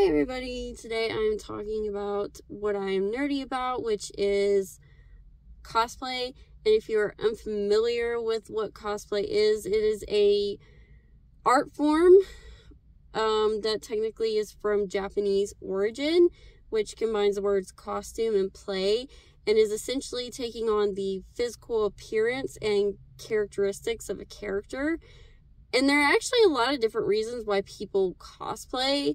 Hi everybody, today I'm talking about what I am nerdy about, which is cosplay. And if you're unfamiliar with what cosplay is, it is a art form um, that technically is from Japanese origin, which combines the words costume and play, and is essentially taking on the physical appearance and characteristics of a character. And there are actually a lot of different reasons why people cosplay.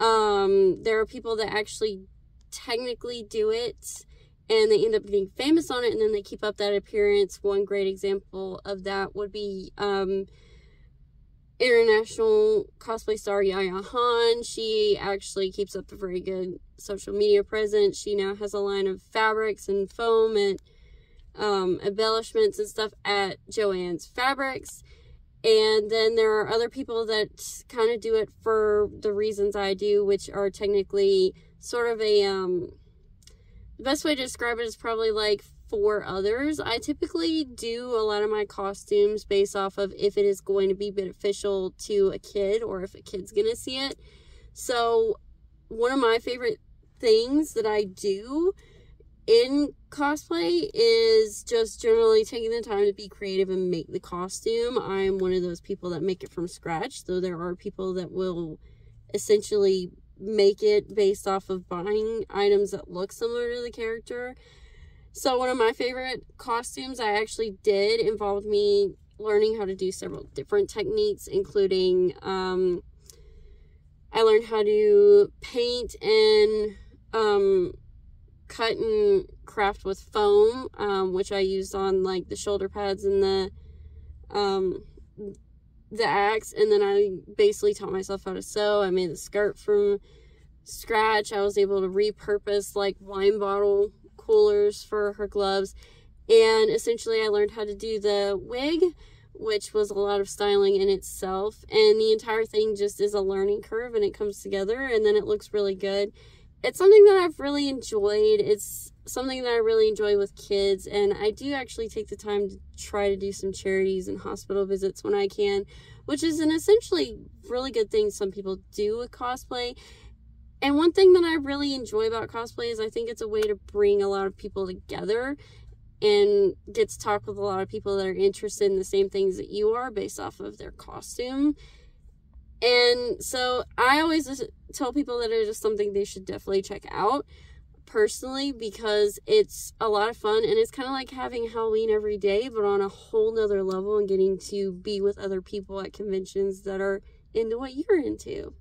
Um, there are people that actually technically do it and they end up getting famous on it and then they keep up that appearance. One great example of that would be um, international cosplay star Yaya Han. She actually keeps up a very good social media presence. She now has a line of fabrics and foam and um, embellishments and stuff at Joann's Fabrics. And then there are other people that kind of do it for the reasons I do, which are technically sort of a, um, the best way to describe it is probably like for others. I typically do a lot of my costumes based off of if it is going to be beneficial to a kid or if a kid's going to see it. So one of my favorite things that I do in cosplay is just generally taking the time to be creative and make the costume. I'm one of those people that make it from scratch, though there are people that will essentially make it based off of buying items that look similar to the character. So one of my favorite costumes I actually did involved me learning how to do several different techniques, including um, I learned how to paint and um, cut and craft with foam, um, which I used on like the shoulder pads and the um, the axe. And then I basically taught myself how to sew. I made the skirt from scratch. I was able to repurpose like wine bottle coolers for her gloves. And essentially I learned how to do the wig, which was a lot of styling in itself. And the entire thing just is a learning curve and it comes together and then it looks really good it's something that I've really enjoyed. It's something that I really enjoy with kids, and I do actually take the time to try to do some charities and hospital visits when I can, which is an essentially really good thing some people do with cosplay. And one thing that I really enjoy about cosplay is I think it's a way to bring a lot of people together and get to talk with a lot of people that are interested in the same things that you are based off of their costume and so I always tell people that it is something they should definitely check out personally because it's a lot of fun and it's kind of like having Halloween every day, but on a whole nother level and getting to be with other people at conventions that are into what you're into.